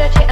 got your